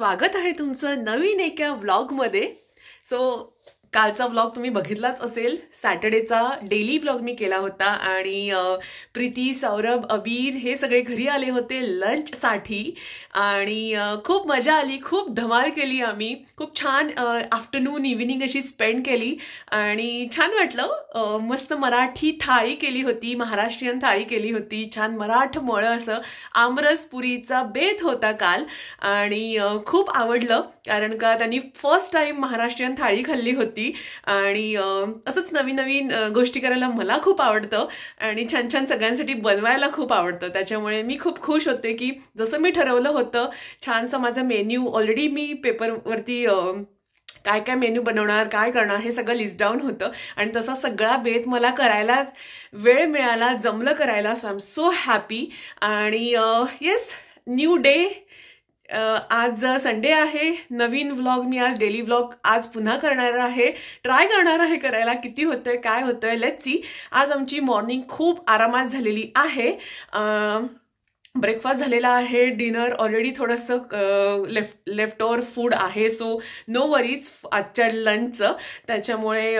स्वागत आहे तुमचं नवीन एका व्लॉगमध्ये सो कालचा व्लॉग तुम्ही बघितलाच असेल. सॅटर्डेचा डेली व्लॉग मी केला होता आणि प्रीती सौरभ अबीर हे सगळे घरी आले होते लंचसाठी आणि खूप मजा आली खूप धमाल केली आम्ही. खूप छान आफ्टरनून इव्हिनिंग अशी स्पेंड केली आणि छान वाटलं. मस्त मराठी थाळी केली होती महाराष्ट्रीयन थाळी केली होती. छान मराठमोळं असं. आमरस पुरीचा बेत होता काल आणि खूप आवडलं कारण का त्यांनी फर्स्ट टाईम महाराष्ट्रीयन थाळी खाल्ली होती. आणि असंच नवीन नवीन गोष्टी करायला मला खूप आवडतं. आणि छान छान सगळ्यांसाठी बनवायला खूप आवडतं. त्याच्यामुळे मी खूप खुश होते की जसं मी ठरवलं होतं छानसा माझा मेन्यू ऑलरेडी मी पेपरवरती काय काय मेन्यू बनवणार काय करणार हे सगळं लिस्ट डाऊन होतं. आणि तसा सगळा बेत मला करायला वेळ मिळाला जमलं करायला. So I am so happy आणि येस न्यू डे आज संडे आहे नवीन व्लॉग मी आज डेली व्लॉग आज पुन्हा करणार आहे. ट्राय करणार आहे करायला किती होतंय काय होतंय लेट सी आज आमची मॉर्निंग खूप आरामात झालेली आहे. ब्रेकफास्ट झालेला आहे डिनर ऑलरेडी थोडंसं लेफ्ट लेफ्ट ओवर फूड आहे सो नो वरीज आजच्या लंचचं त्याच्यामुळे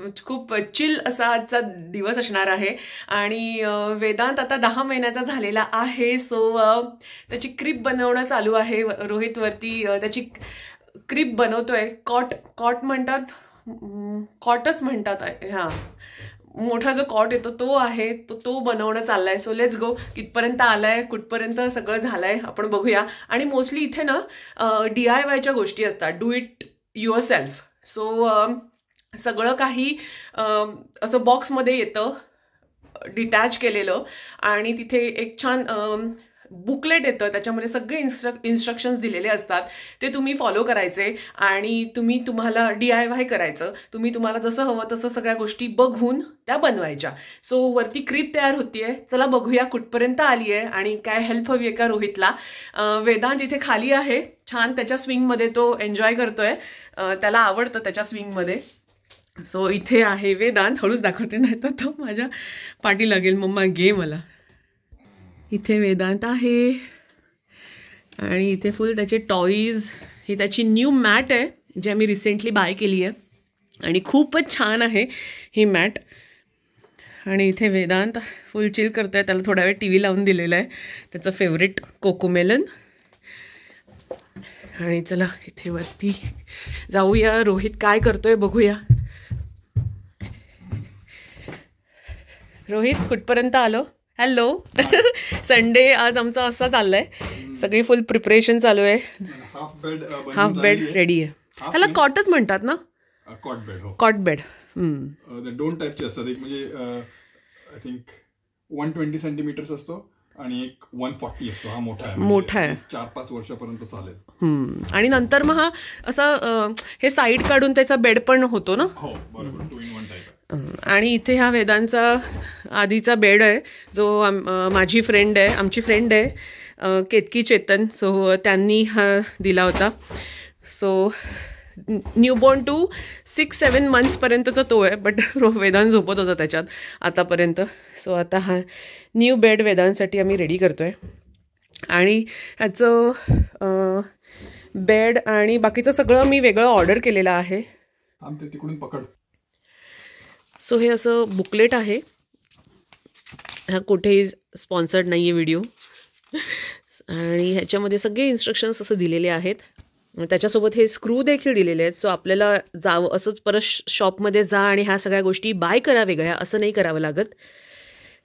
म्हणजे खूप चिल असा आजचा दिवस असणार आहे. आणि वेदांत आता दहा महिन्याचा झालेला आहे. सो त्याची क्रिप बनवणं चालू आहे. रोहितवरती त्याची क्रिप बनवतोय. कॉट कॉट म्हणतात कॉटच म्हणतात. हां. मोठा जो कॉट येतो तो आहे. तो तो बनवणं चाललाय. सो लेट्स गो कितपर्यंत आलाय कुठपर्यंत सगळं झालंय आपण बघूया. आणि मोस्टली इथे ना डी आय वायच्या गोष्टी असतात. Do it yourself so सगळं काही असं बॉक्समध्ये येतं डिटॅच केलेलं आणि तिथे एक छान बुकलेट येतं. त्याच्यामध्ये सगळे इन्स्ट्रक इन्स्ट्रक्शन्स दिलेले असतात. ते तुम्ही फॉलो करायचे आणि तुम्ही तुम्हाला डी आय वाय करायचं. तुम्ही तुम्हाला जसं हवं तसं सगळ्या गोष्टी बघून त्या बनवायच्या. सो वरती क्रीप तयार होतीये. चला बघूया कुठपर्यंत आली आहे आणि काय हेल्प हवी आहे का रोहितला. वेदांत जिथे खाली आहे छान त्याच्या स्विंगमध्ये तो एन्जॉय करतोय. त्याला आवडतं त्याच्या स्विंगमध्ये सो इथे आहे वेदांत. हळूच दाखवते नाही तर तो माझ्या पाठी लागेल. मम्मा घे मला. इथे वेदांत आहे. आणि इथे फुल त्याचे टॉईज ही त्याची न्यू मॅट आहे जी आम्ही रिसेंटली बाय केली आहे. आणि खूपच छान आहे ही मॅट आणि इथे वेदांत फुल चिल करतो आहे त्याला थोडा वेळ टी व्ही लावून दिलेला आहे. त्याचं फेवरेट कोकोमेलन आणि चला इथे वरती जाऊया. रोहित काय करतोय बघूया. रोहित कुठपर्यंत आलो? हॅलो संडे आज आमचा असा चाललाय. सगळी फुल प्रिपरेशन चालू आहे. Half bed half bed ready आहे. ह्याला कॉटच म्हणतात ना? कॉट बेड कॉट बेड दोन टाईपचे असतात. एक म्हणजे I think one twenty centimetres असतो आणि एक वन फॉर्टी असतो. हा मोठा आहे. म्हणजे मोठा आहे. चार पाच वर्षापर्यंत चालेल. आणि नंतर मग हा असा हे साईड काढून त्याचा बेड पण होतो ना? हो बरोबर. टू इन वन टाईप आणि इथे हा वेदांचा आधीचा बेड आहे जो आम- माझी फ्रेंड आहे आमची फ्रेंड आहे केतकी चेतन. सो त्यांनी हा दिला होता. So newborn two six seven मंथ्सपर्यंतचा तो आहे बट रो वेदांत झोपत होता त्याच्यात आतापर्यंत. सो आता हा न्यू बेड वेदांसाठी आम्ही रेडी करतो आहे आणि ह्याचं बेड आणि बाकीचं सगळं मी वेगळं ऑर्डर केलेलं आहे. तिकडून पकड. सो हे असं बुकलेट आहे. हा कुठेही स्पॉन्सर्ड नाही आहे व्हिडिओ. आणि ह्याच्यामध्ये सगळे इन्स्ट्रक्शन्स असं दिलेले आहेत. त्याच्यासोबत हे स्क्रू देखील दिलेले आहेत. सो आपल्याला जावं असंच परत शॉपमध्ये जा आणि ह्या सगळ्या गोष्टी बाय करा वेगळ्या असं नाही करावं लागत.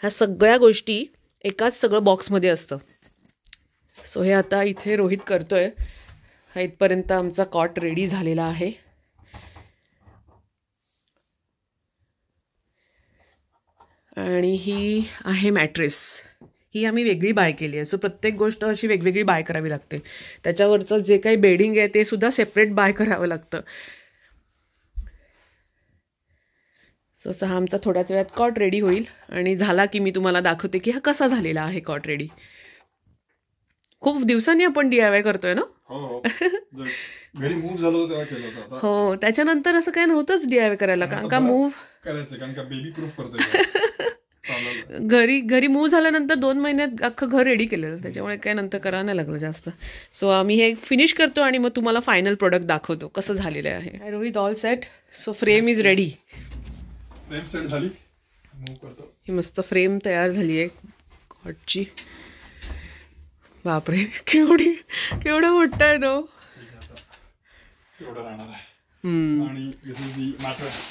ह्या सगळ्या गोष्टी एकाच सगळं बॉक्समध्ये असतं. सो हे आता इथे रोहित करतो आहे हा इथपर्यंत आमचा कॉट रेडी झालेला आहे. आणि ही आहे मॅट्रेस. ही आम्ही वेगळी बाय केली आहे. सो प्रत्येक गोष्ट अशी वेगवेगळी बाय करावी लागते. त्याच्यावरचं जे काही बेडिंग आहे ते सुद्धा सेपरेट बाय करावं लागतं. सो असा हा आमचा थोड्याच वेळात कॉट रेडी होईल. आणि झाला की मी तुम्हाला दाखवते की हा कसा झालेला आहे कॉट रेडी खूप दिवसांनी आपण डी आय वाय करतोय ना? हो हो. मूव्ह हो त्याच्यानंतर असं काय नव्हतंच डी आय वाय करायला. कारण का मूव करायचं कारण का बेबी प्रूफ करतोय. घरी घरी मूव झाल्यानंतर दोन महिन्यात अख्खं घर रेडी केलेलं. त्याच्यामुळे काय नंतर करावं नाही लागलं जास्त. सो आम्ही हे फिनिश करतो आणि मग तुम्हाला फायनल प्रोडक्ट दाखवतो. कसं झालेलं आहे Rohit all set so frame is ready frame set झाली. मूव करतो. ही मस्त फ्रेम तयार झाली आहे. कॉटची बापरे केवढी केवढा मोठा आहे तो. ठीक आहे आता. एवढं राहणार आहे. आणि दिस इज दी मॅट्रेस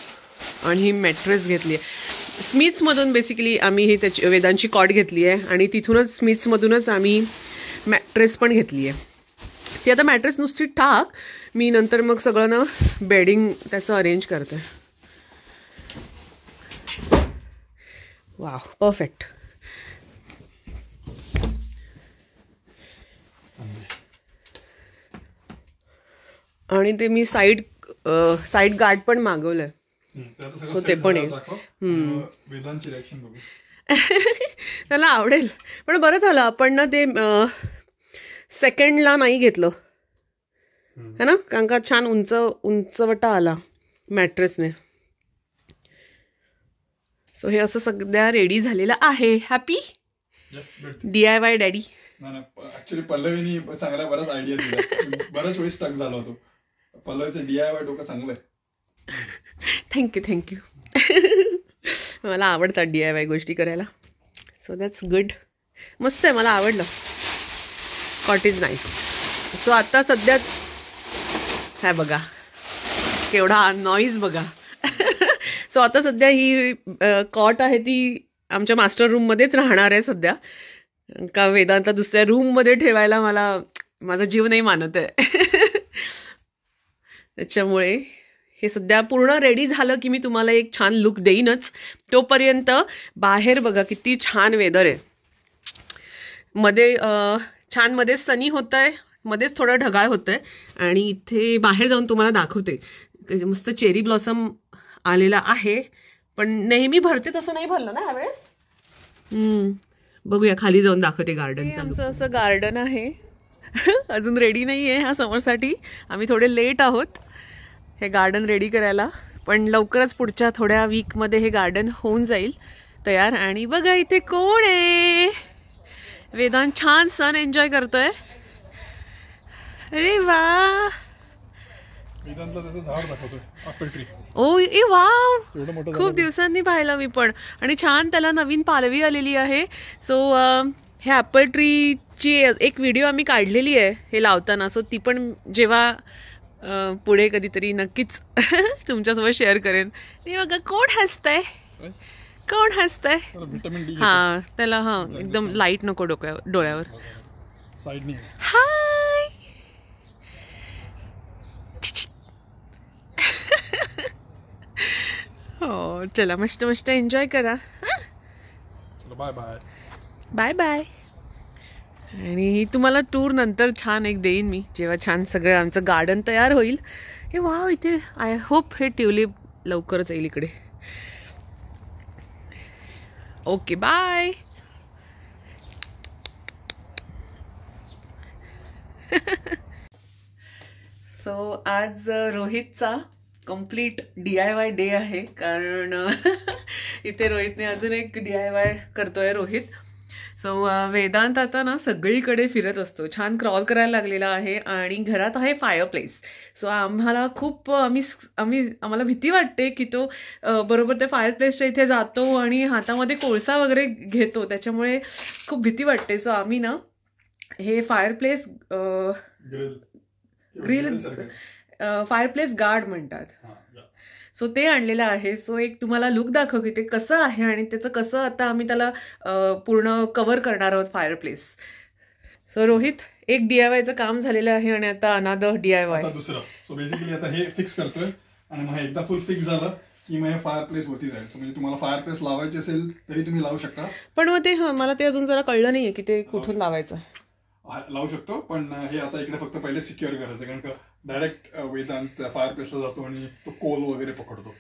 आणि ही मॅट्रेस घेतली आहे. स्मिथ्समधून बेसिकली आम्ही ही त्याची वेदांची कॉट घेतली आहे आणि तिथूनच स्मिथ्समधूनच आम्ही मॅट्रेस पण घेतली आहे ती आता मॅट्रेस नुसती टाक मी नंतर मग सगळं ना बेडिंग त्याचं अरेंज करते. वा परफेक्ट आणि ते मी साईड साईड गार्ड पण मागवलं आहे सो ते पण आहे. त्याला आवडेल. पण बरं झालं आपण ना ते सेकंडला नाही घेतलं. है ना? कारण का छान उंच उंचवटा आला मॅट्रेसने सो हे असं सध्या रेडी झालेलं आहे. Happy D I Y daddy पल्लवीनी चांगल्या बऱ्याच आयडिया दिल्या. बऱ्याच वेळी स्टक झाला होतो. पल्लवीचं डी आय वाय डोकं चांगलं आहे. थँक्यू थँक्यू मला आवडतात डी आय वाय गोष्टी करायला. सो दॅट्स गुड मस्त आहे मला आवडलं. कॉट इज नाईस सो आता सध्या काय बघा. केवढा नॉईज बघा. सो आता सध्या ही कॉट आहे ती आमच्या मास्टर रूममध्येच राहणार आहे सध्या. का वेदांत दुसऱ्या रूममध्ये ठेवायला मला माझा जीव नाही मानत आहे. त्याच्यामुळे हे सध्या पूर्ण रेडी झालं की मी तुम्हाला एक छान लुक देईनच. तोपर्यंत बाहेर बघा किती छान वेदर आहे. मध्ये छानमध्ये सनी होतं आहे मध्येच थोडं ढगाळ होतं आहे आणि इथे बाहेर जाऊन तुम्हाला दाखवते. क- मस्त चेरी ब्लॉसम आलेला आहे. पण नेहमी भरते तसं नाही भरलं ना यावेळेस? हम्म. बघूया खाली जाऊन दाखवते गार्डनचं आमचं असं गार्डन आहे. अजून रेडी नाही आहे ह्या समरसाठी. आम्ही थोडे लेट आहोत. हे गार्डन रेडी करायला. पण लवकरच पुढच्या थोड्या वीकमध्ये हे गार्डन होऊन जाईल. तयार आणि बघा इथे कोण आहे? वेदांत छान सण एन्जॉय करतोय. अरे वा. ओ ए वाव. खूप दिवसांनी पाहिलं मी पण. आणि छान त्याला नवीन पालवी आलेली आहे. सो हे ॲपल ट्रीची एक व्हिडिओ आम्ही काढलेली आहे हे लावताना. सो ती पण जेव्हा पुढे कधीतरी नक्कीच तुमच्यासोबत शेअर करेन. आणि बघा कोण हसतंय? कोण हसतंय? हां त्याला हां एकदम लाइट नको डोक्या डोळ्यावर. हाय हो. चला मस्त मस्त एन्जॉय करा. हां चलो बाय बाय बाय बाय आणि तुम्हाला टूर नंतर छान एक देईन मी. जेव्हा छान सगळं आमचं गार्डन तयार होईल. हे वा इथे आय होप हे ट्युलिप लवकरच येईल इकडे. ओके बाय सो आज uh, रोहितचा complete D I Y day आहे. कारण uh, इथे रोहितने अजून एक डी आय वाय करतोय रोहित. सो वेदांत आता ना सगळीकडे फिरत असतो. छान क्रॉल करायला लागलेला आहे आणि घरात आहे फायर प्लेस सो आम्हाला खूप आम्ही आम्ही आम्हाला भीती वाटते की तो बरोबर त्या फायर प्लेसच्या इथे जातो आणि हातामध्ये कोळसा वगैरे घेतो. त्याच्यामुळे खूप भीती वाटते. सो आम्ही ना हे fireplace grill grill fireplace guard म्हणतात. सो ते आणलेलं आहे. सो एक तुम्हाला लुक दाखव की ते कसं आहे आणि त्याचं कसं आता आम्ही त्याला पूर्ण कव्हर करणार आहोत फायर प्लेस सो रोहित एक डी आय वायचं काम झालेलं आहे आणि आता अनादर डी आय वाय आता दुसरं. सो बेसिकली आता हे फिक्स करतोय आणि मग एकदा फुल फिक्स झालं की मग हे फायर प्लेस वरती जाईल. म्हणजे तुम्हाला फायर प्लेस लावायची असेल तरी तुम्ही लावू शकता. पण मग ते मला ते अजून जरा कळलं नाहीये की ते कुठून लावायचं. लावू शकतो. पण हे आता इकडे फक्त पहिले सिक्युअर करायचं कारण का डायरेक्ट वेदांत फायर प्लेसला जातो आणि तो कोल वगैरे पकडतो.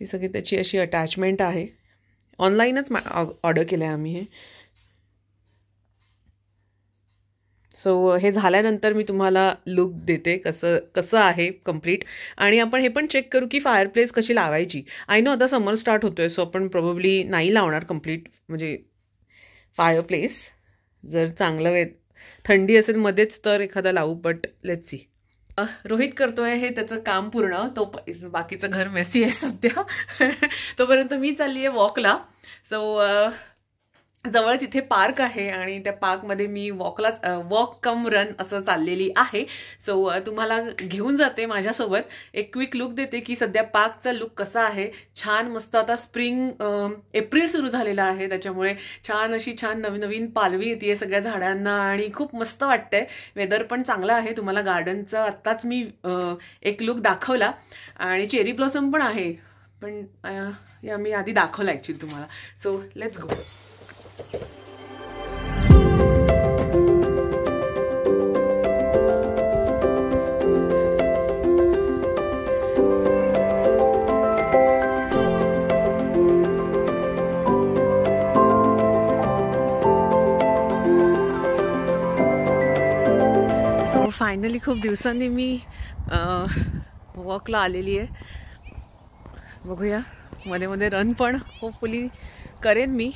ही सगळी त्याची अशी अटॅचमेंट आहे. ऑनलाईनच ऑर्डर केलं आहे आम्ही हे. सो हे झाल्यानंतर मी तुम्हाला लुक देते कसं कसं आहे कंप्लीट आणि आपण हे पण चेक करू की फायर प्लेस कशी लावायची. आय नो आता समर स्टार्ट होतो आहे सो आपण प्रॉब्ली नाही लावणार कंप्लीट म्हणजे फायर प्लेस जर चांगलं वे थंडी असेल मध्येच तर एखादा लावू बट लेट सी रोहित करतोय हे त्याचं काम पूर्ण. तो बाकीचं घर मेसी आहे सध्या. तोपर्यंत मी चालली आहे वॉकला सो जवळच इथे पार्क आहे आणि त्या पार्कमध्ये मी वॉकलाच वॉक कम रन असं चाललेली आहे. सो तुम्हाला घेऊन जाते माझ्यासोबत. एक क्विक लुक देते की सध्या पार्कचा लुक कसा आहे. छान मस्त आता स्प्रिंग एप्रिल सुरू झालेला आहे. त्याच्यामुळे छान अशी छान नवीन नवीन पालवी येते सगळ्या झाडांना आणि खूप मस्त वाटतंय. वेदर पण चांगलं आहे. तुम्हाला गार्डनचं आत्ताच मी एक लुक दाखवला. आणि चेरी ब्लॉसम पण आहे. पण या मी आधी दाखवला ॲक्च्युली तुम्हाला. सो लेट्स गो फायनली खूप दिवसांनी मी वॉकला आलेली आहे. बघूया मध्ये मध्ये रन पण होपफुली करेन मी.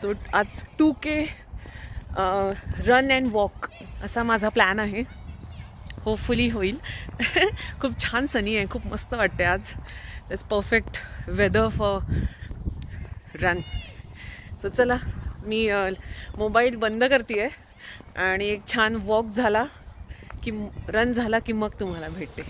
सो आज two K run and walk असा माझा प्लॅन आहे. होपफुली होईल. खूप छान सनी आहे. खूप मस्त वाटते आज. That's perfect weather for run so चला मी uh, मोबाईल बंद करते आहे आणि एक छान वॉक झाला की रन झाला की मग तुम्हाला भेटते.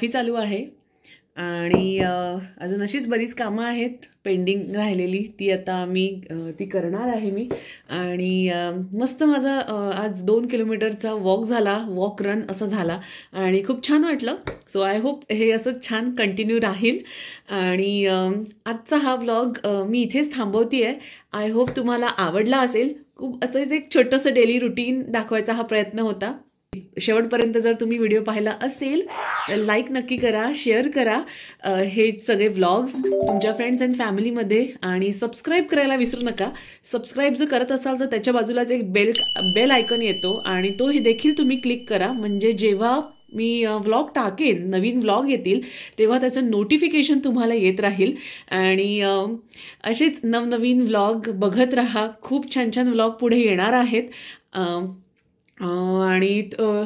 कॉफी चालू आहे. आणि अजून अशीच बरीच कामं आहेत पेंडिंग राहिलेली. ती आता मी ती करणार आहे मी. आणि मस्त माझा आज दोन किलोमीटरचा वॉक झाला वॉक रन असं झाला. आणि खूप छान वाटलं. सो आय होप हे असं छान कंटिन्यू राहील. आणि आजचा हा व्लॉग मी इथेच थांबवते आहे आय होप तुम्हाला आवडला असेल. खूप असंच एक छोटंसं डेली रुटीन दाखवायचा हा प्रयत्न होता. शेवटपर्यंत जर तुम्ही व्हिडिओ पाहिला असेल तर लाईक नक्की करा शेअर करा. हे सगळे व्लॉग्स तुमच्या फ्रेंड्स अँड फॅमिलीमध्ये आणि सबस्क्राईब करायला विसरू नका. सबस्क्राईब जर करत असाल तर त्याच्या बाजूलाच एक बेल बेल आयकन येतो आणि तो हे देखील तुम्ही क्लिक करा. म्हणजे जेव्हा मी व्लॉग टाकेन नवीन व्लॉग येतील तेव्हा त्याचं नोटिफिकेशन तुम्हाला येत राहील. आणि असेच नवनवीन व्लॉग बघत राहा. खूप छान छान व्लॉग पुढे येणार आहेत. आणि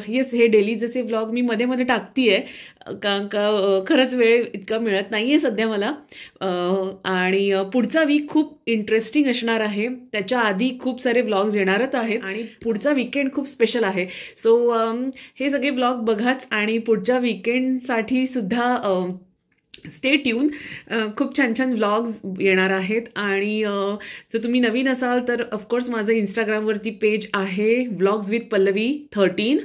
येस हे डेली जसे व्लॉग मी मध्ये मध्ये टाकती आहे का का खरंच वेळ इतका मिळत नाही आहे सध्या मला. आणि पुढचा वीक खूप इंटरेस्टिंग असणार आहे. त्याच्या आधी खूप सारे व्लॉग्स येणारच आहेत. आणि पुढचा विकेंड खूप स्पेशल आहे. सो हे सगळे व्लॉग बघाच आणि पुढच्या विकेंडसाठी सुद्धा स्टे ट्यून खूप छान छान व्लॉग्स येणार आहेत. आणि जर तुम्ही नवीन असाल तर ऑफकोर्स माझं इंस्टाग्रामवरती पेज आहे व्लॉग्स विथ पल्लवी थर्टीन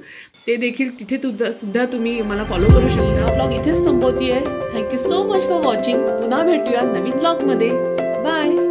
ते देखील तिथे तुझा सुद्धा तुम्ही मला फॉलो करू शकता. हा व्लॉग इथेच संपवती आहे thank you so much for watching पुन्हा भेटूया नवीन व्लॉगमध्ये बाय